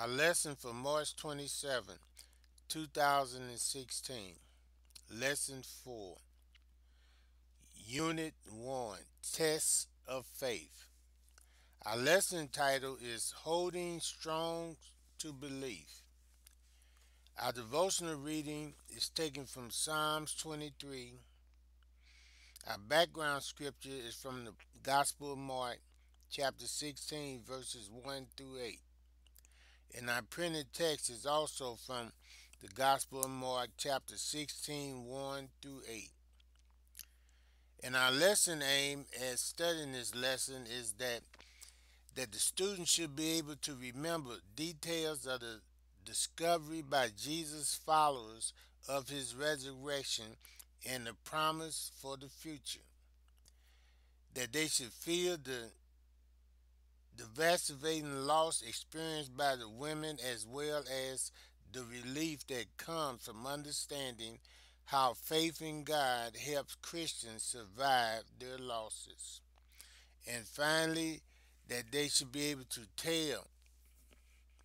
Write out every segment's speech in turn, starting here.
Our lesson for March 27, 2016. Lesson 4. Unit 1 Tests of Faith. Our lesson title is Holding Strong to Belief. Our devotional reading is taken from Psalms 23. Our background scripture is from the Gospel of Mark, chapter 16, verses 1 through 8. And our printed text is also from the Gospel of Mark, chapter 16, 1 through 8. And our lesson aim as studying this lesson is that that the student should be able to remember details of the discovery by Jesus' followers of his resurrection and the promise for the future. That they should feel the devastating loss experienced by the women as well as the relief that comes from understanding how faith in God helps Christians survive their losses. And finally, that they should be able to tell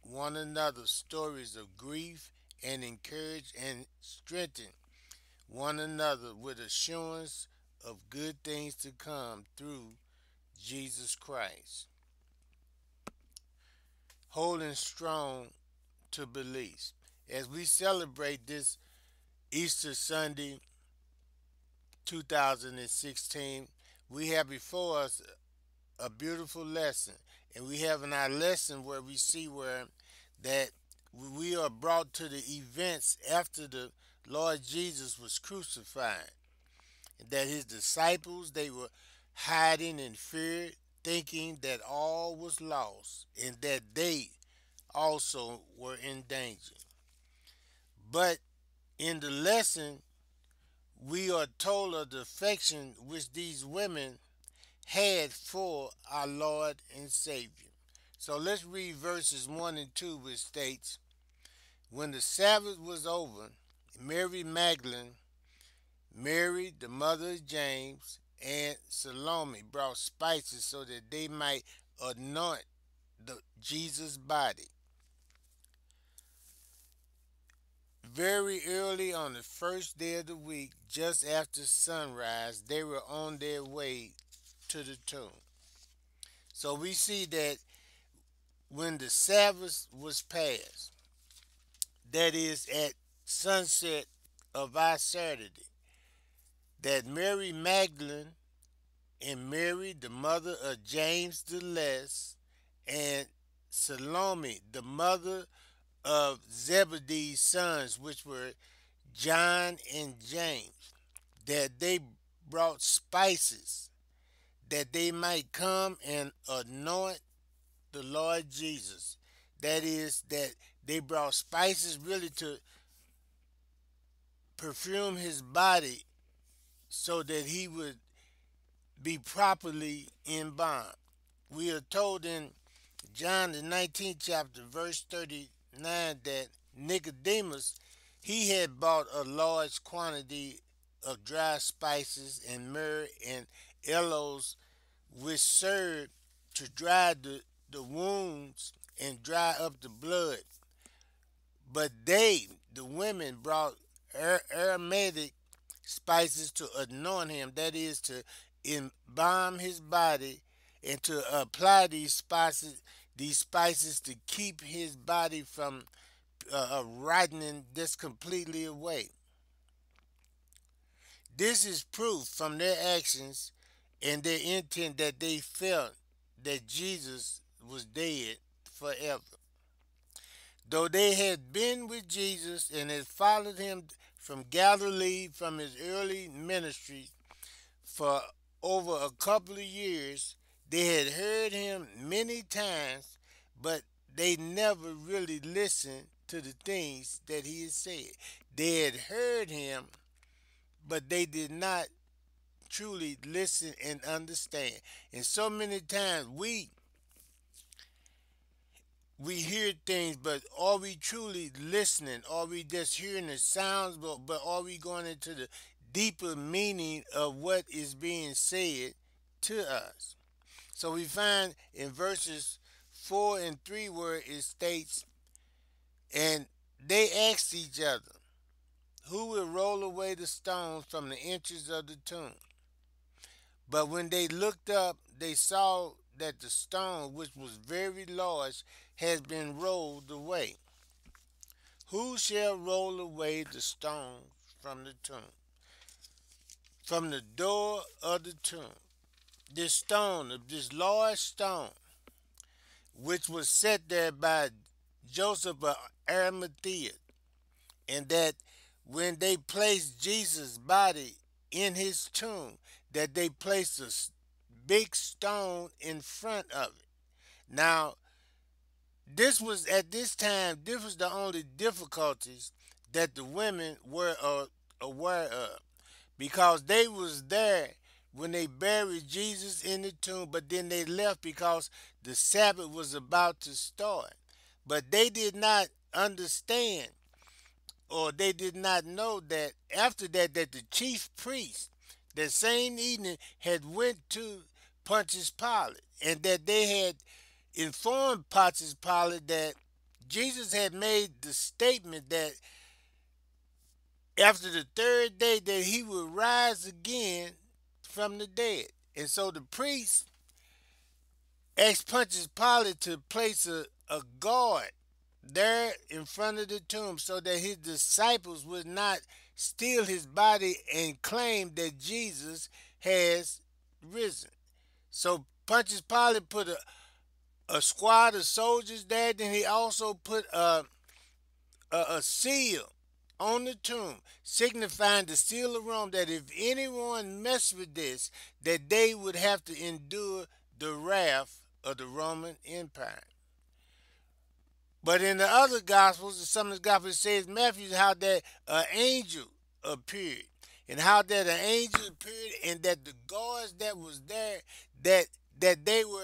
one another stories of grief and encourage and strengthen one another with assurance of good things to come through Jesus Christ holding strong to beliefs. As we celebrate this Easter Sunday 2016, we have before us a beautiful lesson. And we have in our lesson where we see where that we are brought to the events after the Lord Jesus was crucified. And that his disciples, they were hiding in fear thinking that all was lost and that they also were in danger. But in the lesson, we are told of the affection which these women had for our Lord and Savior. So let's read verses 1 and 2, which states When the Sabbath was over, Mary Magdalene, Mary, the mother of James, and Salome brought spices so that they might anoint the Jesus' body. Very early on the first day of the week, just after sunrise, they were on their way to the tomb. So we see that when the Sabbath was passed, that is at sunset of our Saturday, that Mary Magdalene and Mary, the mother of James the Less, and Salome, the mother of Zebedee's sons, which were John and James, that they brought spices that they might come and anoint the Lord Jesus. That is, that they brought spices really to perfume his body so that he would be properly embalmed. We are told in John the 19th chapter, verse 39, that Nicodemus, he had bought a large quantity of dry spices and myrrh and aloes, which served to dry the, the wounds and dry up the blood. But they, the women, brought aromatic spices to anoint him, that is, to embalm his body and to apply these spices these spices to keep his body from uh, uh, rotting this completely away. This is proof from their actions and their intent that they felt that Jesus was dead forever. Though they had been with Jesus and had followed him from Galilee from his early ministry for over a couple of years, they had heard him many times, but they never really listened to the things that he had said. They had heard him, but they did not truly listen and understand. And so many times we we hear things, but are we truly listening? Are we just hearing the sounds, but, but are we going into the deeper meaning of what is being said to us? So we find in verses 4 and 3 where it states, And they asked each other, Who will roll away the stones from the entrance of the tomb? But when they looked up, they saw that the stone, which was very large, has been rolled away. Who shall roll away the stone from the tomb? From the door of the tomb. This stone, this large stone, which was set there by Joseph of Arimathea, and that when they placed Jesus' body in his tomb, that they placed a big stone in front of it. Now, this was at this time, this was the only difficulties that the women were uh, aware of because they was there when they buried Jesus in the tomb, but then they left because the Sabbath was about to start. But they did not understand or they did not know that after that that the chief priest that same evening had went to Pontius Pilate and that they had informed Pontius Pilate that Jesus had made the statement that after the third day that he would rise again from the dead. And so the priest asked Pontius Pilate to place a, a guard there in front of the tomb so that his disciples would not steal his body and claim that Jesus has risen. So Pontius Pilate put a, a squad of soldiers there. Then he also put a, a, a seal on the tomb, signifying the seal of Rome that if anyone messed with this, that they would have to endure the wrath of the Roman Empire. But in the other Gospels, some of the Gospels says Matthew how that an angel appeared, and how that an angel appeared, and that the guards that was there, that that they were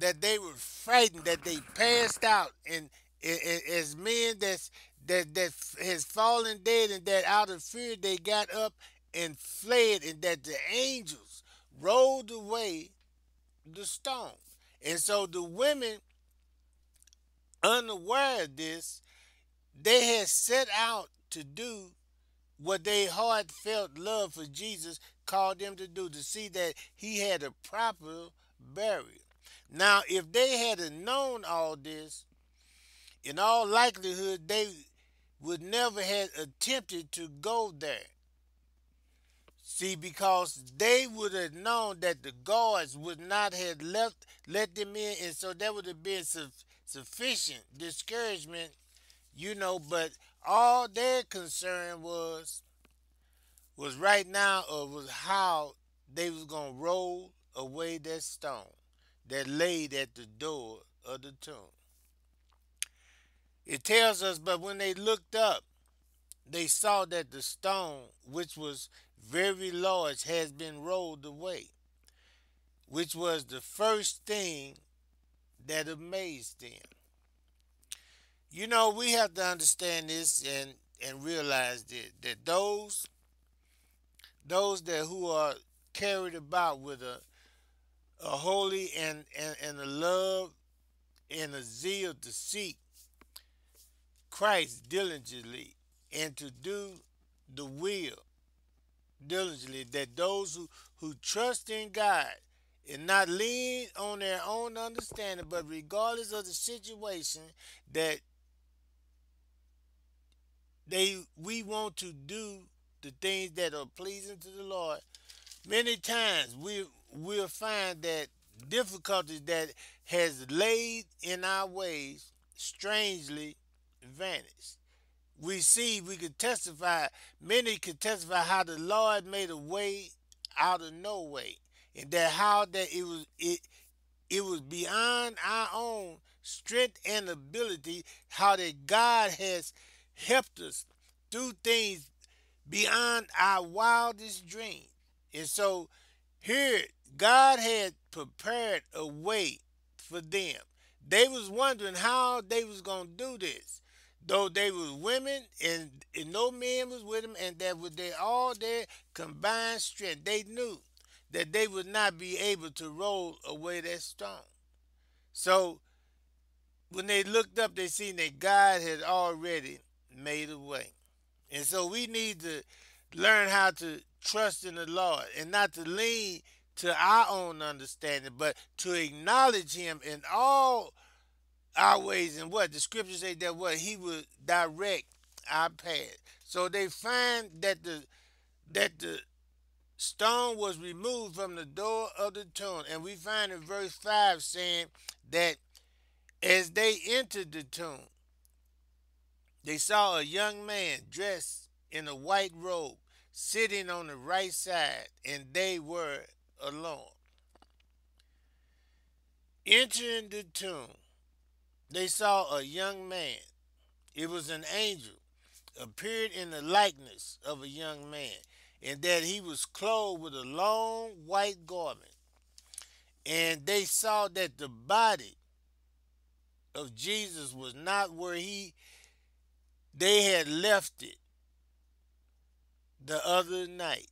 that they were frightened, that they passed out, and, as men that's that that has fallen dead, and that out of fear they got up and fled, and that the angels rolled away the stone, and so the women unaware of this, they had set out to do what they heartfelt love for Jesus called them to do, to see that he had a proper burial. Now, if they had known all this, in all likelihood, they would never have attempted to go there. See, because they would have known that the guards would not have left let them in, and so there would have been some sufficient discouragement, you know, but all their concern was was right now or was how they was gonna roll away that stone that laid at the door of the tomb. It tells us, but when they looked up, they saw that the stone, which was very large, has been rolled away, which was the first thing that amazed them. You know, we have to understand this and, and realize that, that those those that who are carried about with a a holy and, and, and a love and a zeal to seek Christ diligently and to do the will diligently, that those who, who trust in God and not lean on their own understanding, but regardless of the situation, that they we want to do the things that are pleasing to the Lord. Many times we we'll find that difficulties that has laid in our ways strangely vanished. We see, we could testify, many could testify how the Lord made a way out of no way and that how that it was it it was beyond our own strength and ability how that God has helped us do things beyond our wildest dreams. And so here God had prepared a way for them. They was wondering how they was going to do this. Though they was women and, and no man was with them and that with their all their combined strength, they knew that they would not be able to roll away that stone. So when they looked up, they seen that God had already made a way. And so we need to learn how to trust in the Lord and not to lean to our own understanding, but to acknowledge Him in all our ways. And what the scriptures say that what He would direct our path. So they find that the that the stone was removed from the door of the tomb, and we find in verse five saying that as they entered the tomb, they saw a young man dressed in a white robe sitting on the right side, and they were alone. Entering the tomb, they saw a young man. It was an angel, appeared in the likeness of a young man, and that he was clothed with a long white garment. And they saw that the body of Jesus was not where he they had left it the other night.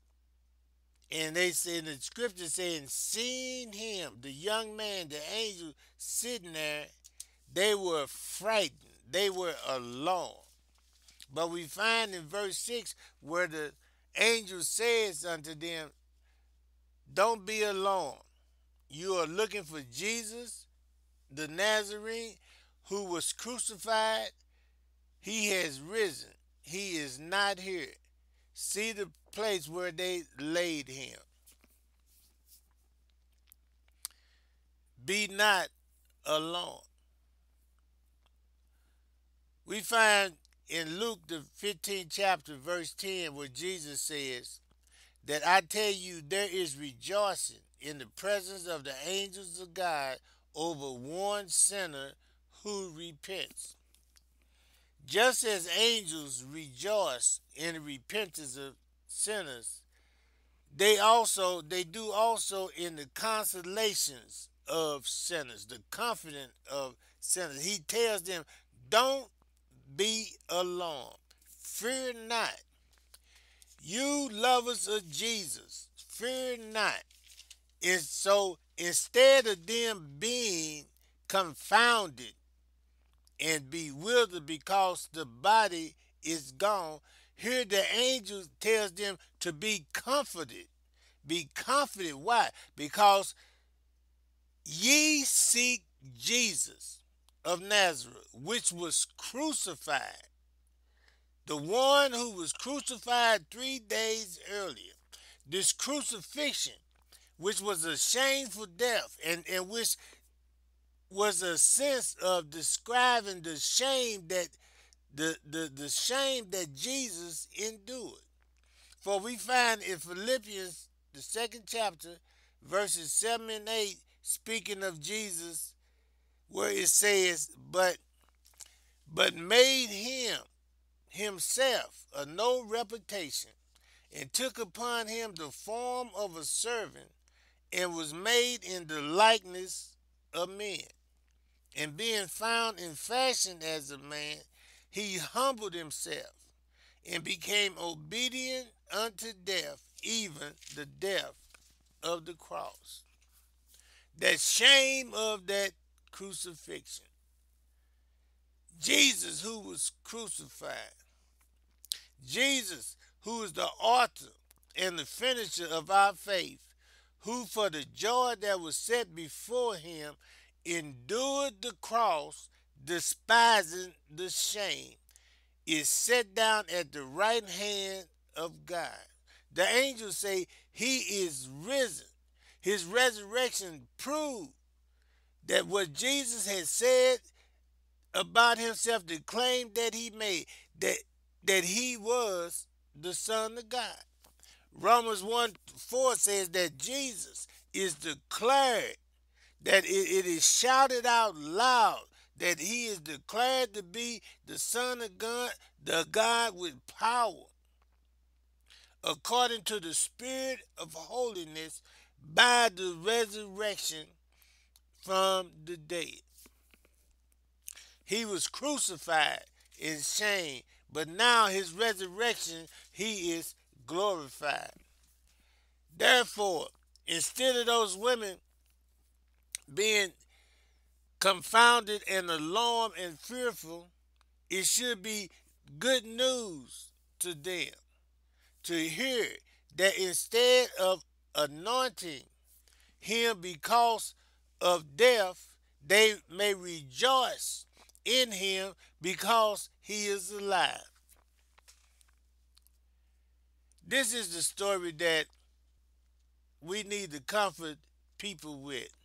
And they said the scripture saying, seeing him, the young man, the angel sitting there, they were frightened. They were alone. But we find in verse 6 where the angel says unto them, Don't be alone. You are looking for Jesus, the Nazarene, who was crucified. He has risen. He is not here. See the place where they laid him. Be not alone. We find in Luke, the 15th chapter, verse 10, where Jesus says, That I tell you, there is rejoicing in the presence of the angels of God over one sinner who repents. Just as angels rejoice in the repentance of sinners, they also they do also in the consolations of sinners, the confidence of sinners. He tells them, Don't be alarmed. Fear not. You lovers of Jesus, fear not. And so instead of them being confounded and bewildered because the body is gone, here the angel tells them to be comforted. Be comforted. Why? Because ye seek Jesus of Nazareth, which was crucified. The one who was crucified three days earlier. This crucifixion, which was a shameful death, and, and which was a sense of describing the shame that the, the, the shame that Jesus endured. For we find in Philippians, the second chapter, verses 7 and 8, speaking of Jesus, where it says, But but made him himself a no reputation, and took upon him the form of a servant, and was made in the likeness of men. And being found in fashion as a man, he humbled himself and became obedient unto death, even the death of the cross. The shame of that crucifixion. Jesus, who was crucified. Jesus, who is the author and the finisher of our faith, who for the joy that was set before him endured the cross, despising the shame, is set down at the right hand of God. The angels say he is risen. His resurrection proved that what Jesus had said about himself, the claim that he made, that that he was the Son of God. Romans 1 4 says that Jesus is declared that it, it is shouted out loud that he is declared to be the Son of God, the God with power, according to the Spirit of holiness by the resurrection from the dead. He was crucified in shame, but now his resurrection, he is glorified. Therefore, instead of those women being confounded and alarmed and fearful, it should be good news to them to hear that instead of anointing him because of death, they may rejoice in him because he is alive. This is the story that we need to comfort people with.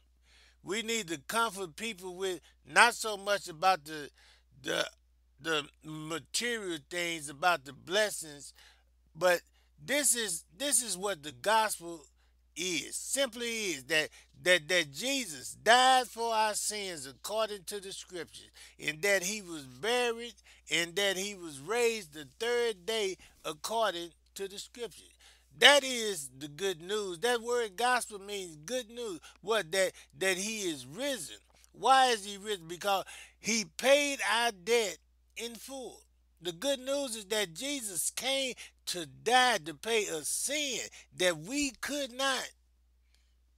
We need to comfort people with not so much about the the the material things, about the blessings, but this is this is what the gospel is. Simply is that that that Jesus died for our sins according to the scriptures, and that he was buried, and that he was raised the third day according to the scriptures. That is the good news. That word gospel means good news. What that that he is risen. Why is he risen? Because he paid our debt in full. The good news is that Jesus came to die to pay a sin that we could not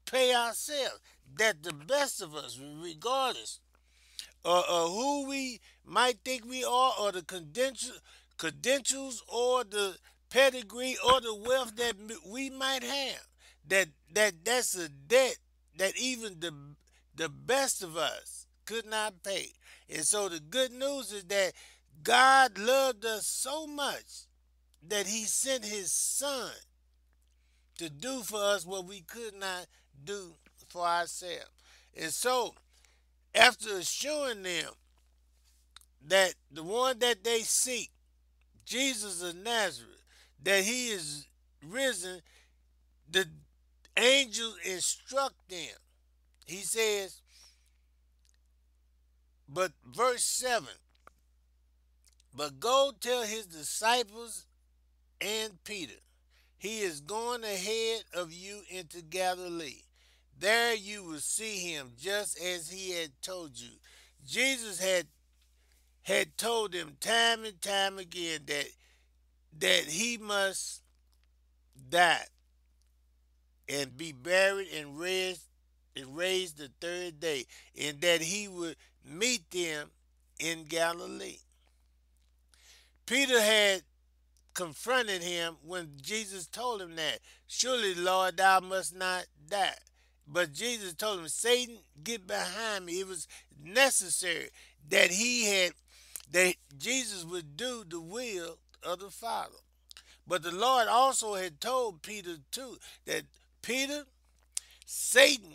pay ourselves. That the best of us, regardless of, of who we might think we are, or the credentials, credentials or the pedigree or the wealth that we might have, that that that's a debt that even the the best of us could not pay. And so the good news is that God loved us so much that he sent his son to do for us what we could not do for ourselves. And so, after assuring them that the one that they seek, Jesus of Nazareth, that he is risen, the angels instruct them. He says, but verse 7 But go tell his disciples and Peter, he is going ahead of you into Galilee. There you will see him just as he had told you. Jesus had had told them time and time again that that he must die and be buried and raised and raised the third day, and that he would meet them in Galilee. Peter had confronted him when Jesus told him that. Surely, Lord, thou must not die. But Jesus told him, Satan, get behind me. It was necessary that he had, that Jesus would do the will of the Father. But the Lord also had told Peter, too, that Peter, Satan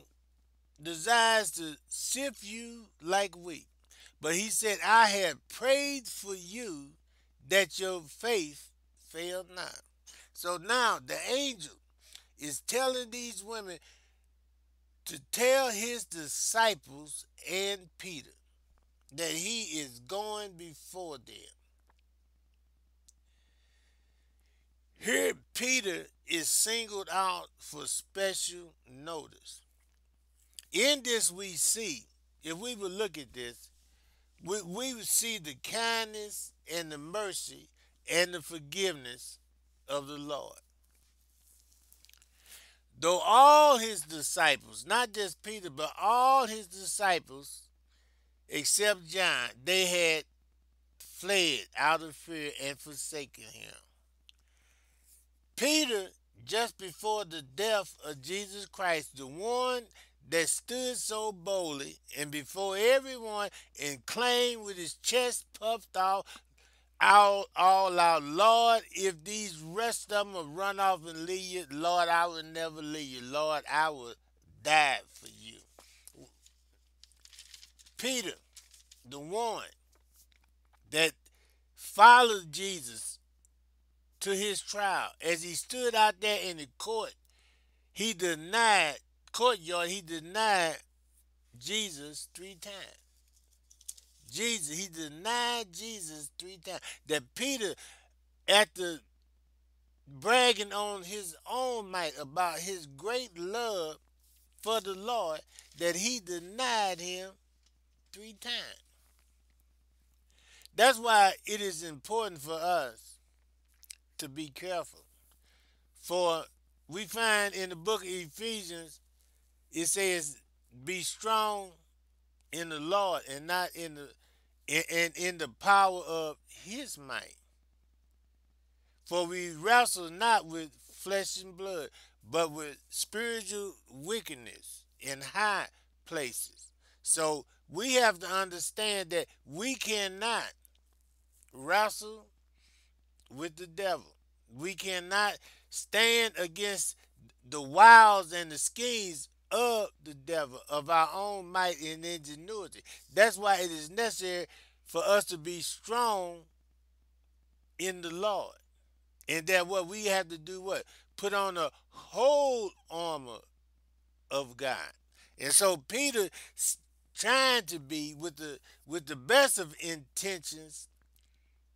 desires to sift you like wheat. But he said, I have prayed for you that your faith fail not. So now the angel is telling these women to tell his disciples and Peter that he is going before them. Here, Peter is singled out for special notice. In this, we see, if we would look at this, we, we would see the kindness and the mercy and the forgiveness of the Lord. Though all his disciples, not just Peter, but all his disciples, except John, they had fled out of fear and forsaken him. Peter, just before the death of Jesus Christ, the one that stood so boldly and before everyone and claimed with his chest puffed out all, all out, Lord, if these rest of them will run off and leave you, Lord, I will never leave you. Lord, I will die for you. Peter, the one that followed Jesus to his trial, as he stood out there in the court, he denied, courtyard, he denied Jesus three times. Jesus. He denied Jesus three times. That Peter, after bragging on his own might about his great love for the Lord, that he denied him three times. That's why it is important for us to be careful. For we find in the book of Ephesians, it says, Be strong in the Lord and not in the in, in, in the power of his might. For we wrestle not with flesh and blood, but with spiritual wickedness in high places. So we have to understand that we cannot wrestle with the devil. We cannot stand against the wiles and the schemes of the devil, of our own might and ingenuity. That's why it is necessary for us to be strong in the Lord. And that what we have to do what? Put on the whole armor of God. And so Peter trying to be with the with the best of intentions,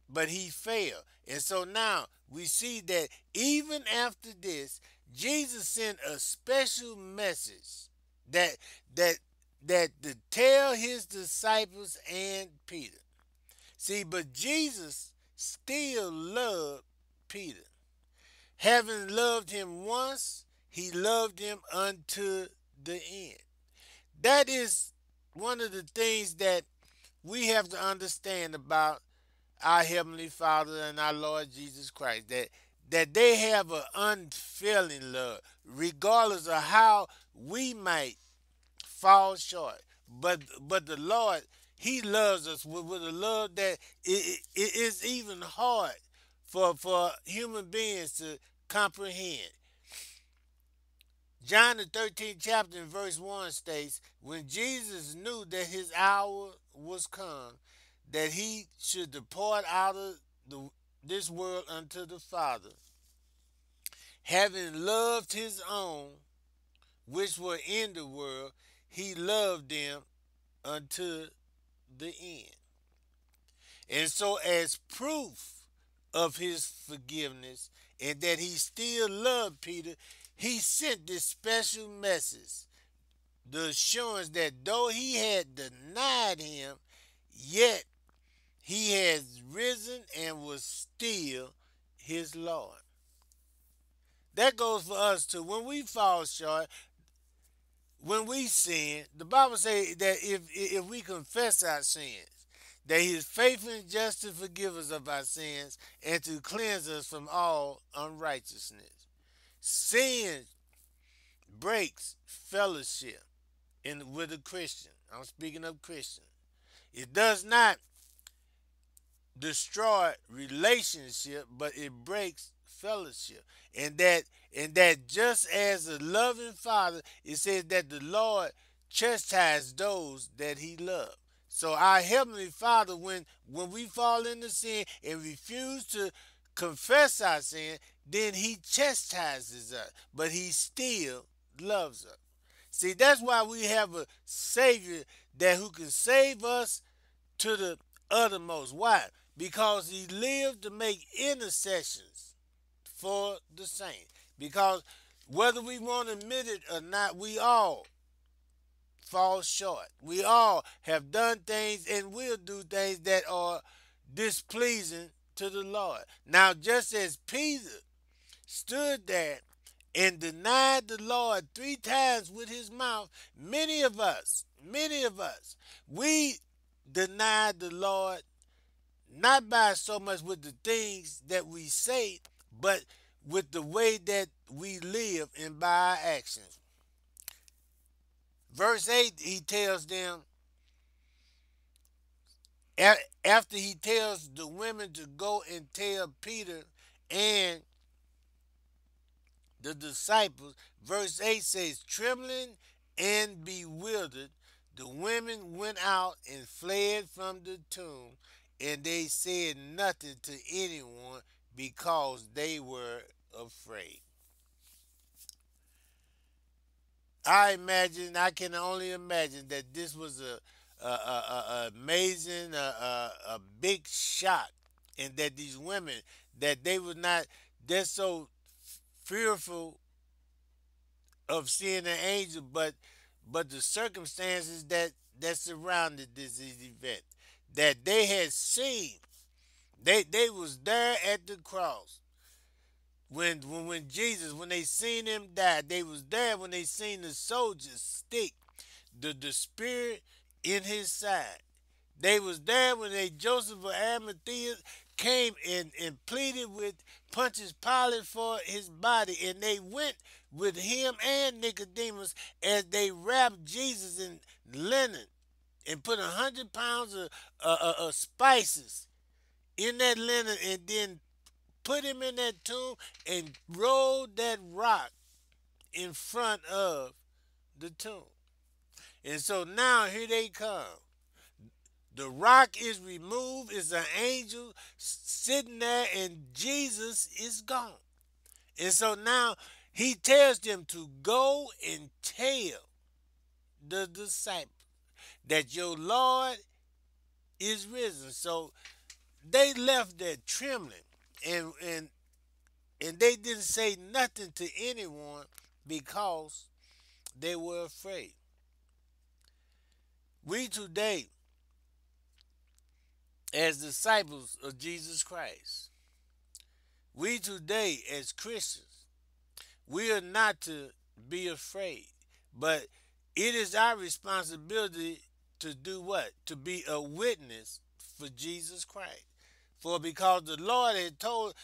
but he failed. And so now we see that even after this, Jesus sent a special message that that that to tell his disciples and Peter. See, but Jesus still loved Peter. Having loved him once, he loved him unto the end. That is one of the things that we have to understand about our Heavenly Father and our Lord Jesus Christ. That that they have an unfailing love, regardless of how we might fall short. But but the Lord, He loves us with, with a love that it, it is even hard for for human beings to comprehend. John the 13th chapter in verse 1 states, When Jesus knew that his hour was come, that he should depart out of the, this world unto the Father, having loved his own which were in the world, he loved them unto the end. And so, as proof of his forgiveness and that he still loved Peter, he sent this special message the assurance that though he had denied him, yet he has risen and was still his Lord. That goes for us too. When we fall short, when we sin, the Bible says that if if we confess our sins, that he is faithful and just to forgive us of our sins and to cleanse us from all unrighteousness. Sin breaks fellowship in with a Christian. I'm speaking of Christian. It does not destroy relationship, but it breaks fellowship. And that and that just as a loving father, it says that the Lord chastised those that he loved. So our heavenly Father, when when we fall into sin and refuse to confess our sin, then he chastises us, but he still loves us. See, that's why we have a Savior that who can save us to the uttermost. Why? Because he lived to make intercessions for the saints. Because whether we want to admit it or not, we all fall short. We all have done things and will do things that are displeasing to the Lord. Now, just as Peter stood there and denied the Lord three times with his mouth, many of us, many of us, we denied the Lord not by so much with the things that we say, but with the way that we live and by our actions. Verse 8, he tells them, after he tells the women to go and tell Peter and the disciples, verse 8 says, Trembling and bewildered, the women went out and fled from the tomb, and they said nothing to anyone because they were afraid. I imagine, I can only imagine that this was a, a, a, a amazing, a, a, big shock, and that these women, that they were not, they're so fearful of seeing an angel, but but the circumstances that that surrounded this event, that they had seen, they they was there at the cross. When when when Jesus when they seen him die, they was there when they seen the soldiers stick the the spirit in his side. They was there when they Joseph of Arimathea came and, and pleaded with Pontius Pilate for his body, and they went with him and Nicodemus as they wrapped Jesus in linen and put a hundred pounds of, uh, uh, of spices in that linen and then put him in that tomb and rolled that rock in front of the tomb. And so now here they come. The rock is removed, it's an angel sitting there, and Jesus is gone. And so now he tells them to go and tell the disciples that your Lord is risen. So they left there trembling and and and they didn't say nothing to anyone because they were afraid. We today, as disciples of Jesus Christ, we today, as Christians, we are not to be afraid, but it is our responsibility to do what? To be a witness for Jesus Christ. For because the Lord had told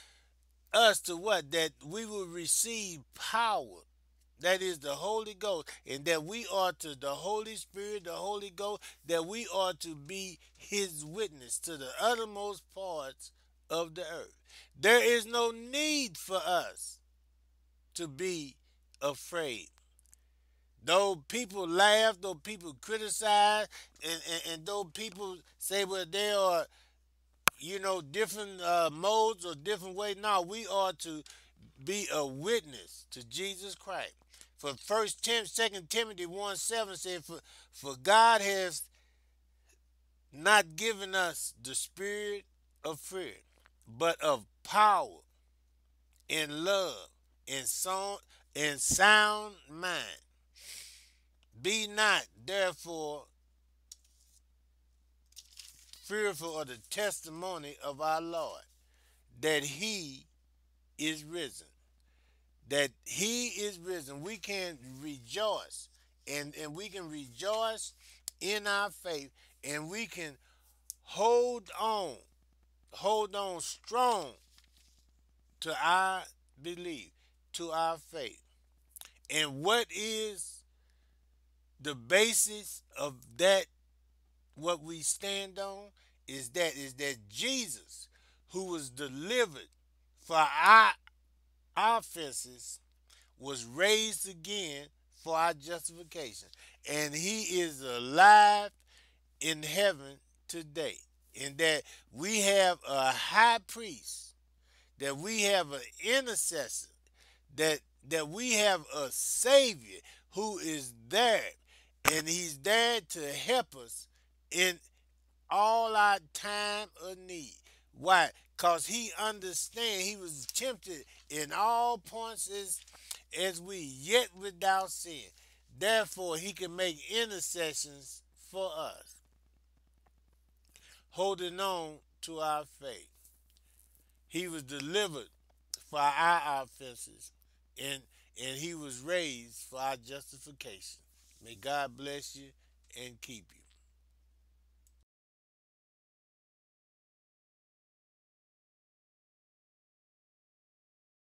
us to what? That we will receive power. That is the Holy Ghost. And that we are to the Holy Spirit, the Holy Ghost, that we are to be his witness to the uttermost parts of the earth. There is no need for us to be afraid. Though people laugh, though people criticize, and, and, and though people say, well, they are, you know, different uh, modes or different ways, no, we are to be a witness to Jesus Christ. For First Tim, Second Timothy 1 7 said, for, for God has not given us the spirit of fear, but of power and love and, song, and sound mind. Be not therefore fearful of the testimony of our Lord, that he is risen. That he is risen. We can rejoice and, and we can rejoice in our faith and we can hold on, hold on strong to our belief, to our faith. And what is the basis of that what we stand on is that is that Jesus who was delivered for our offenses was raised again for our justification. And he is alive in heaven today. And that we have a high priest that we have an intercessor that that we have a savior who is there and he's there to help us in all our time of need. Why? Because he understands he was tempted in all points as, as we, yet without sin. Therefore, he can make intercessions for us, holding on to our faith. He was delivered for our offenses, and, and he was raised for our justification. May God bless you and keep you.